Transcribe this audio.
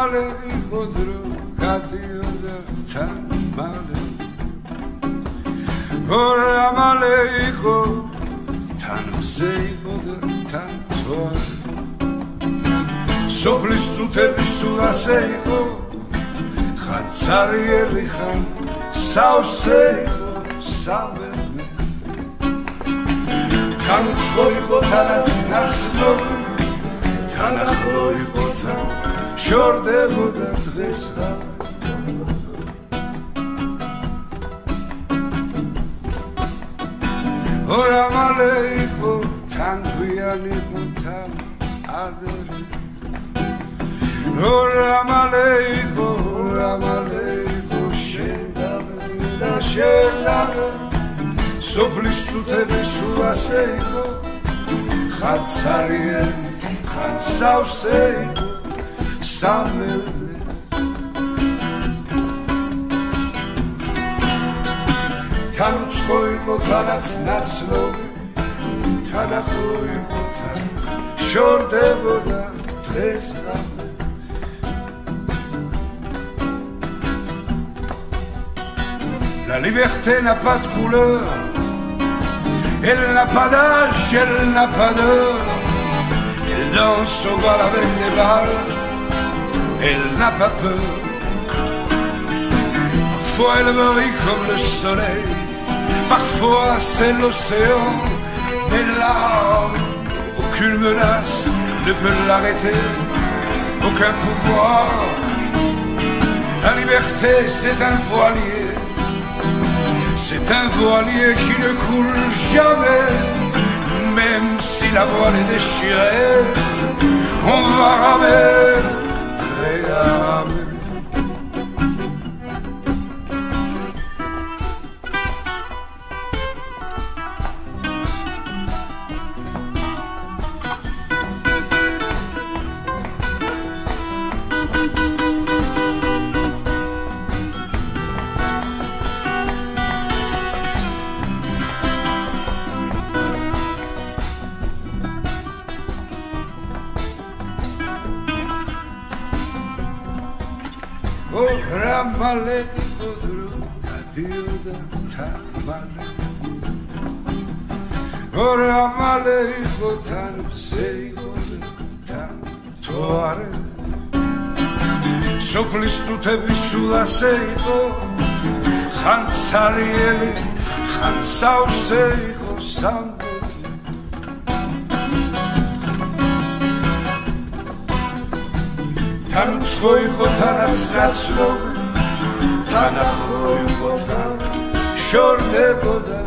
მალე იყო დრო გადიოდა თან მალე ორა მალე იყო თან მზე იყო და თან თვალი სოფლის წუთები სულ ასე იყო ხაცარიელი ხან სავსე იყო სამერმე თან წყო იყო თანაც ნაცნობი თან ახლო იყო თან შორდებოდა დღეს რა. ორა მალე იყო თან გვიანი იყო თან ადერი ორა მალე იყო ორა მალე იყო შენდა შენდა სოფლის წუთები სულ ასე იყო ხაცარიელი ხან სავსე იყო სამელე. თან უცხო იყო თანაც ნაცნობი თან ახლო იყო თან შორდებოდა დღეს რამე La liberté n'a pas de couleur, elle n'a pas d'âge, elle n'a pas d'heure, elle danse au bal avec des balles, elle n'a pas peur. Parfois elle brille comme le soleil, parfois c'est l'océan, des larmes, aucune menace ne peut l'arrêter, aucun pouvoir. La liberté c'est un voilier, c'est un voilier qui ne coule jamais, même si la voile est déchirée, on va ramer ო გრამალები გოდრო გადიოდა თამალე გრამალე იყო თან ზეიგორე თან თوارე სოფლის თუთები სულ ასე იყო ხან ცარიელი ხან სავსე იყო სამი. თან უცხო იყო თანაც ნაცნობი თან ახლო იყო თან შორდებოდა